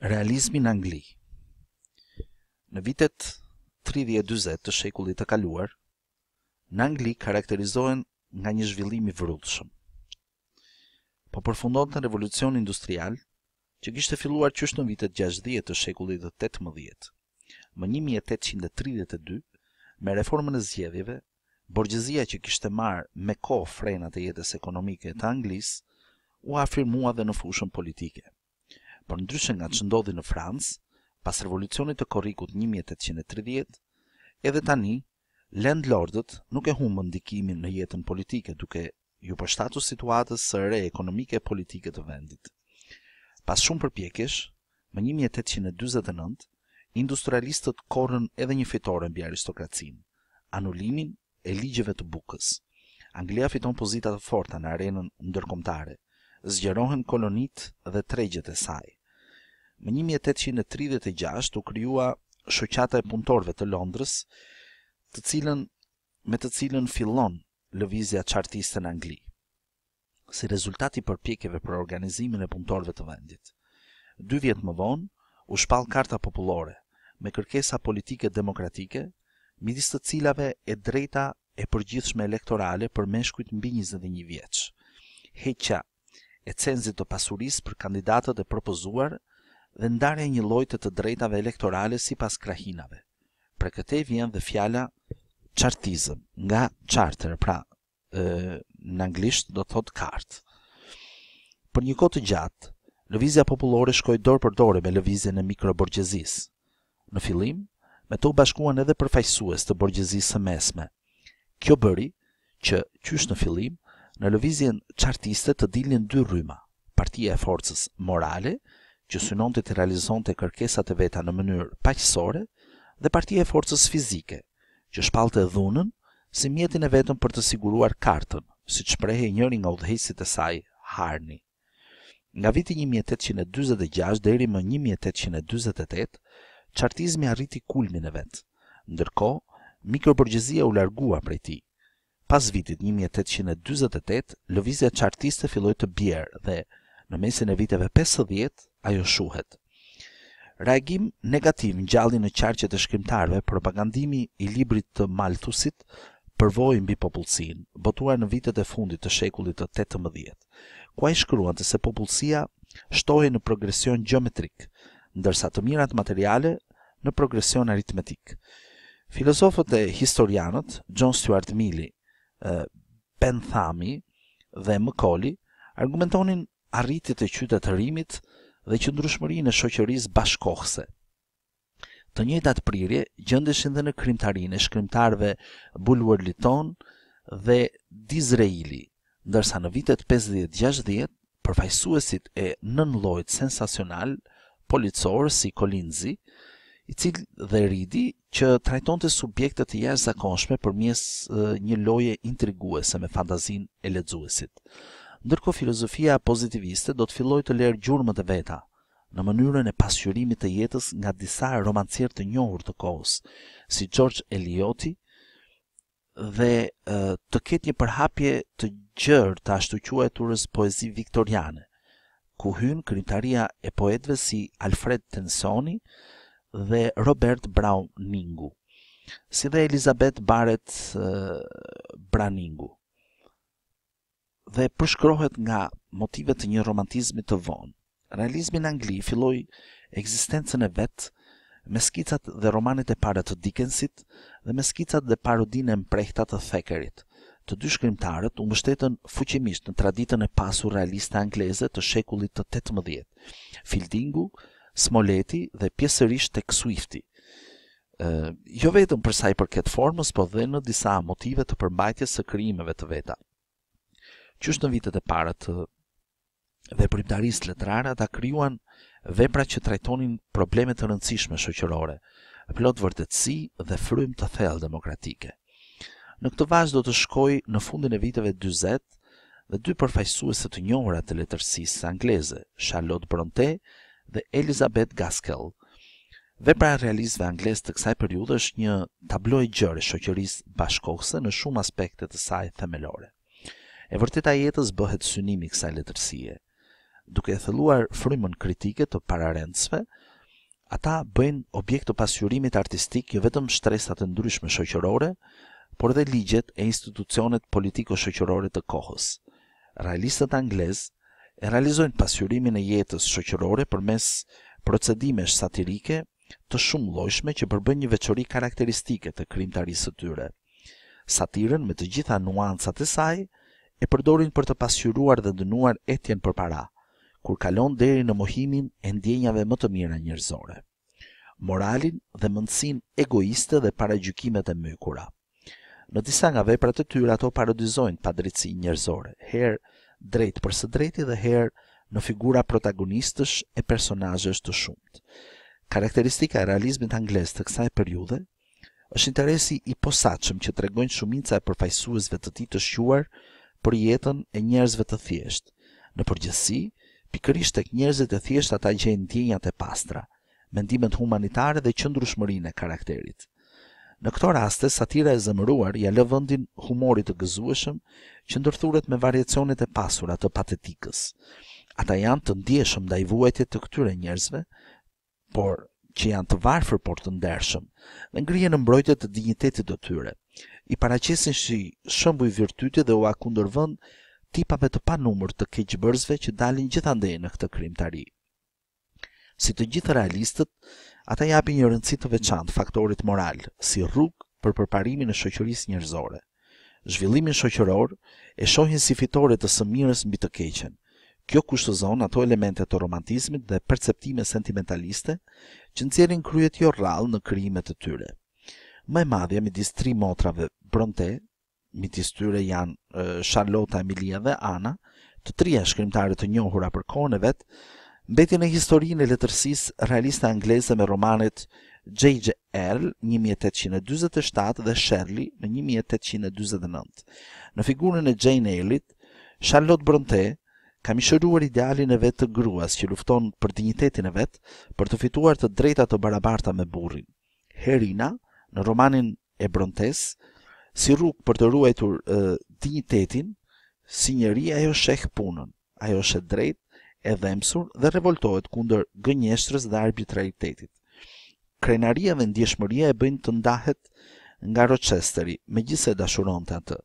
Realizmi në Angli Në vitet 30-40 të shekullit të kaluar, në Angli karakterizohen nga një zhvillim i vrullshëm. Po përfundonte revolucioni industrial, që kishte filluar qysh në vitet 60 të shekullit të 18. Më 1832, me reformën e zgjedhjeve, borgjezia që kishte marrë me kohë frenat e jetës ekonomike të Anglisë, u afirmua dhe në fushën politike. Por ndryshe nga ç'ndodhi në Francë, pas revolucionit të korrikut një mijë e tetëqind e tridhjetë, edhe tani, lendlordët nuk e humbën ndikimin në jetën politike duke iu përshtatur situatës së re ekonomike e politike të vendit. Pas shumë përpjekjesh, më një mijë e tetëqind e dyzet e nëntë, industrialistët korrën edhe një fitore mbi aristokracinë, anulimin e Ligjeve të Bukës. Anglia fiton pozita të forta në arenën ndërkombëtare, zgjerohen kolonitë dhe tregjet e saj. Më një mijë e tetëqind e tridhjetë e gjashtë u krijua Shoqata e Punëtorëve të Londrës, të cilën me të cilën fillon lëvizja çartiste në Angli, si rezultat i përpjekjeve për organizimin e punëtorëve të vendit. Dy vjet më vonë, u shpall Karta Popullore, me kërkesa politike demokratike, midis të cilave e drejta e përgjithshme elektorale për meshkujt mbi njëzet e një vjeç, heqja e cenzit të pasurisë për kandidatët e propozuar dhe ndarja e njëllojtë e të drejtave elektorale sipas krahinave. Prej këtej vjen dhe fjala çartizëm, nga charter, pra në anglisht do të thotë kartë. Për një kohë të gjatë, Lëvizja Popullore shkoi dorë për dore me lëvizjen e mikroborgjezisë. Në fillim, me të u bashkuan edhe përfaqësues të borgjezisë së mesme. Kjo bëri që, qysh në fillim, në lëvizjen çartiste të dilnin dy rryma, partia e forcës morale, që synonte t'i realizonte kërkesat e veta në mënyrë paqësore, dhe partia e forcës fizike, që shpallte dhunën si mjetin e vetëm për të siguruar kartën, siç shprehej njëri nga udhëheqësit e saj, Harni. Nga viti një mijë e tetëqind e dyzet e gjashtë deri më një mijë e tetëqind e dyzet e tetë, çartizmi arriti kulmin e vet. Ndërkohë, mikroborgjezia u largua prej tij. Pas vitit një mijë e tetëqind e dyzet e tetë, lëvizja çartiste filloi të bjerë dhe, në mesin e viteve pesëdhjetë, ajo shuhet. Reagim negativ ngjalli në qarqet e shkrimtarëve propagandimi i librit të Malthusit, Përvojë mbi popullsinë, botuar në vitet e fundit të shekullit të tetëmbëdhjetë. ku ai shkruante se popullsia shtohej në progresion gjeometrik, ndërsa të mirat materiale në progresion aritmetik. Filozofët e historianët John Stuart Milli, Benthami dhe Mekoli argumentonin arritjet e qytetërimit dhe qëndrueshmërinë e shoqërisë bashkëkohëse. Të njëjtat prirje gjendeshin dhe në krijimtarinë e shkrimtarëve Bulwer Lytton dhe Dizreili, ndërsa në vitet pesëdhjetë gjashtëdhjetë, përfaqësuesit e nënllojit sensacional policor si Kolinzi, Uilki dhe Ridi që trajtonte subjekte të jashtëzakonshme përmes një loje intriguese me fantazinë e lexuesit. Ndërkohë filozofia pozitiviste do të fillojë të lerë gjurmët e veta, në mënyrën e pasqyrimit të jetës nga disa romancierë të njohur të kohës, si Xhorxh Elioti, dhe të ketë një përhapje të gjerë të ashtuquajturës poezi viktoriane, ku hyn krijimtaria e poetëve si Alfred Tenisoni dhe Robert Browningu, si dhe Elizabeth Barrett Browningu. dhe përshkrohet nga motive të një romantizmi të vonë. Realizmi në Angli filloi ekzistencën e vet me skicat dhe romanet e para të Dickensit dhe me skicat dhe paroditë e mprehta të Thackerit. Të dy shkrimtarët u mbështetën fuqimisht në traditën e pasur realiste angleze të shekullit të tetëmbëdhjetë, Fildingu, Smoleti dhe pjesërisht tek Swifti, jo vetëm për sa i përket formës, po dhe në disa motive të përmbajtjes së krijimeve të veta. Qysh në vitet e para të veprimtarisë letrare ata krijuan vepra që trajtonin probleme të rëndësishme shoqërore, plot vërtetësi dhe frymë të thellë demokratike. Në këtë vazhdë do të shkojnë në fundin e viteve dyzet dhe dy përfaqësuese të njohura të letërsisë angleze, Charlotte Brontë dhe Elizabeth Gaskell. Vepra e realistëve anglezë të kësaj periudhe është një tablo e gjerë e shoqërisë bashkëkohëse në shumë aspekte të saj themelore. E vërteta e jetës bëhet synimi i kësaj letërsie. Duke thelluar frymën kritike të pararendësve, Ata bëjnë objekt të pasqyrimit artistik jo vetëm shtresat e ndryshme shoqërore, por edhe ligjet e institucionet politiko-shoqërore të kohës. Realistët anglezë e realizojnë pasqyrimin e jetës shoqërore përmes procedimesh satirike të shumëllojshme që përbëjnë një veçori karakteristike të krijimtarisë së tyre. Satirën me të gjitha nuancat e saj e përdorin për të pasqyruar dhe dënuar etjen për para, kur kalon deri në mohimin e ndjenjave më të mira njerëzore, moralin dhe mendësinë egoiste dhe paragjykimet e mykura. Në disa nga veprat e tyre ato parodizojnë padrejtësinë njerëzore, herë drejt për së drejti dhe herë në figura protagonistësh e personazhesh të shumtë. Karakteristika e realizmit anglez të kësaj periudhe Është interesi i posaçëm që tregojnë shumica e përfaqësuesve të tij të shquar për jetën e njerëzve të thjeshtë. Në përgjithësi, pikërisht tek njerëzit e thjeshtë ata gjejnë ndjenjat e pastra, mendimet humanitare dhe qëndrueshmërinë e karakterit. Në këto raste, satira e zemëruar ia lë vendin humorit të gëzueshëm që ndërthuret me variacionet e pasura të patetikës. Ata janë të ndjeshëm ndaj vuajtjeve të këtyre njerëzve por që janë të varfër por të ndershëm, dhe ngrihen në mbrojtje të dinjitetit të tyre, i paraqesin si shembuj virtyti dhe ua kundërvënë tipave të panumërt të keqbërësve që dalin gjithandej në këtë krijimtari. Si të gjithë realistët, ata japin një rëndësi të veçantë faktorit moral si rrugë për përparimin e shoqërisë njerëzore. zhvillimin shoqëror e shohin si fitore të së mirës mbi të keqen. Kjo kushtëzon ato elemente të romantizmit dhe perceptime sentimentaliste që nxjerrin kryet jo rrallë në krijimet e tyre. Më e madhja midis tri motrave Brontë, midis tyre janë Sharlota, Emilia dhe Ana, Të tria shkrimtare të njohura për kohën e vet, mbeti në historinë e letërsisë realiste angleze me romanet Jane Eyre një mijë e tetëqind e dyzet e shtatë dhe Shirley në një mijë e tetëqind e dyzet e nëntë. Në figurën e Jane Eyre-it, Charlotte Brontë ka mishëruar idealin e vet të gruas që lufton për dinjitetin e vet, për të fituar të drejta të barabarta me burrin. Heroina, në romanin e Brontes, si rrugë për të ruajtur dinjitetin, si njeri ajo sheh punën, ajo është e drejtë, e dhembshur dhe revoltohet kundër gënjeshtrës dhe arbitraritetit. Krenaria dhe ndjeshmëria e bëjnë të ndahet nga Rochesteri, megjithëse e dashuronte atë.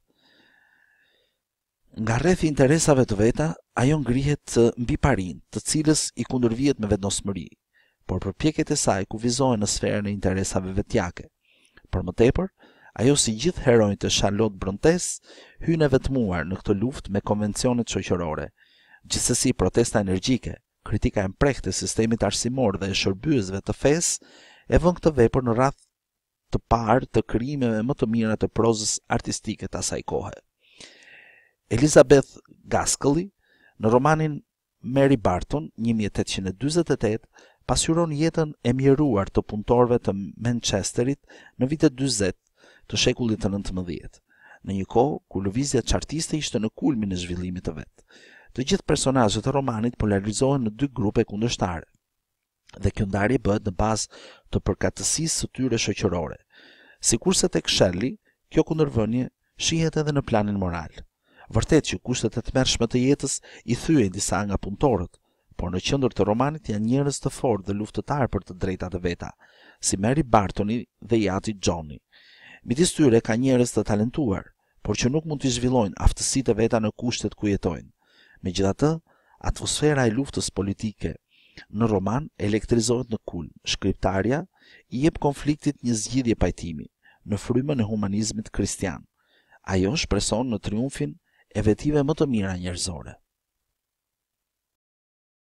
Nga rrethi i interesave të veta, ajo ngrihet mbi parinë, të cilës i kundërvihet me vendosmëri, por përpjekjet e saj kufizohen në sferën e interesave vetjake. Për më tepër, ajo si gjithë heronjtë e Charlotte Brontes, hyn e vetmuar në këtë luftë me konvencionet shoqërore. Gjithsesi, protesta energjike, kritika e mprehtë e sistemit arsimor dhe e shërbyesve të fesë, e vënë këtë vepër në radhë të parë të krijimeve më të mira të prozës artistike të asaj kohe. Elizabeth Gaskelli në romanin Mary Barton 1848 pasqyron jetën e mjeruar të punëtorëve të Manchesterit në vitet 40 të shekullit të nëntëmbëdhjetë, në një kohë kur lëvizja çartiste ishte në kulmin e zhvillimit të vet. Të gjithë personazhet e romanit polarizohen në dy grupe kundërshtare. dhe kjo ndarje bëhet në bazë të përkatësisë së tyre shoqërore. Sikurse tek Shirley, kjo kundërvënie shihet edhe në planin moral. Vërtet që kushtet e tmerrshme të jetës i thyejnë disa nga punëtorët, por në qendër të romanit janë njerëz të fortë dhe luftëtarë për të drejtat e veta, si Mary Bartoni dhe i ati Johni. Midis tyre ka njerëz të talentuar, por që nuk mund t'i zhvillojnë aftësitë e veta në kushtet ku jetojnë. Megjithatë, atmosfera e luftës politike në roman elektrizohet në kulm, shkrimtarja i jep konfliktit një zgjidhje pajtimi, në frymën e humanizmit kristian. Ajo shpreson në triumfin e vetive më të mira njerëzore.